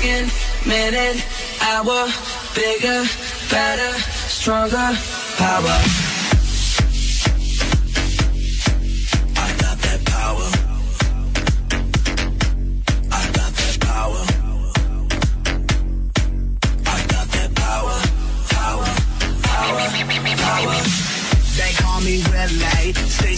second, minute, hour, bigger, better, stronger, power.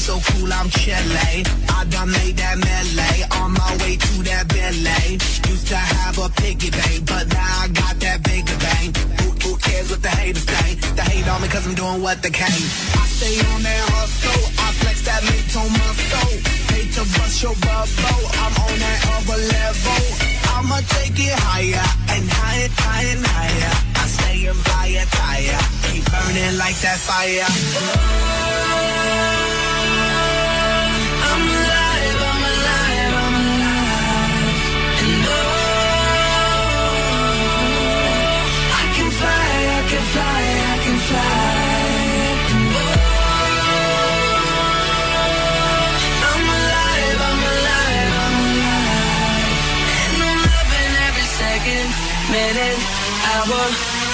So cool, I'm chilly. I done made that melee, on my way to that Billy. Used to have a piggy bank, but now I got that bigger bang. Who, who cares what the haters think? They hate on me cause I'm doing what they can. I stay on that hustle, I flex that meat on my soul. Hate to bust your bubble, I'm on that other level. I'ma take it higher, and higher, higher, and higher. I stay in fire, tire, keep burning like that fire. I'm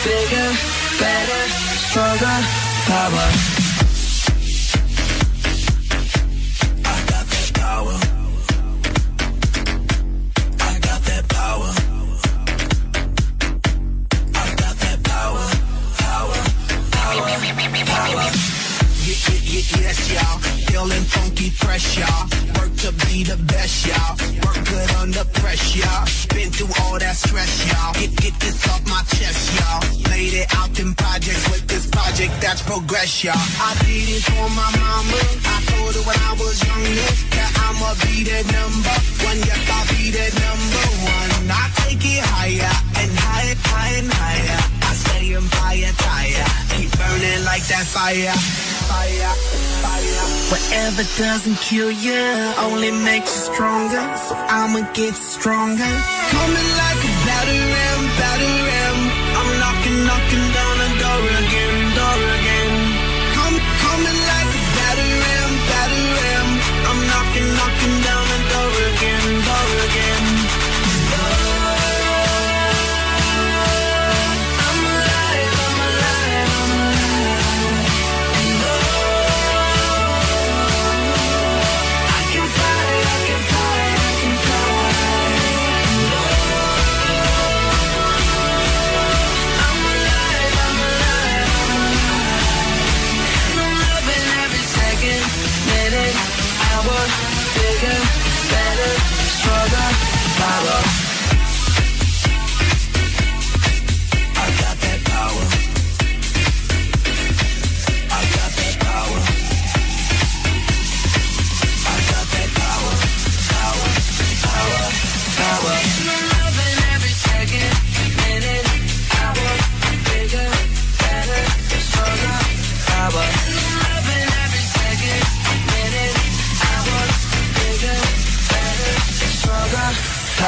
bigger, better, stronger, power. I got that power. I got that power. I got that power. Power. Power. Power. Yeah, yeah. Feeling funky. To be the best, y'all. Work good under pressure, y'all. Been through all that stress, y'all. Get, get this off my chest, y'all. Laid it out in projects with this project that's progress, y'all. I did it for my mama. I told her when I was younger that I'ma be that number one. Yep, I'll be that number one. I take it higher, that fire. Fire, fire. Whatever doesn't kill you only makes you stronger. So I'ma get stronger. Coming like a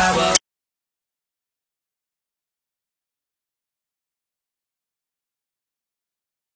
power.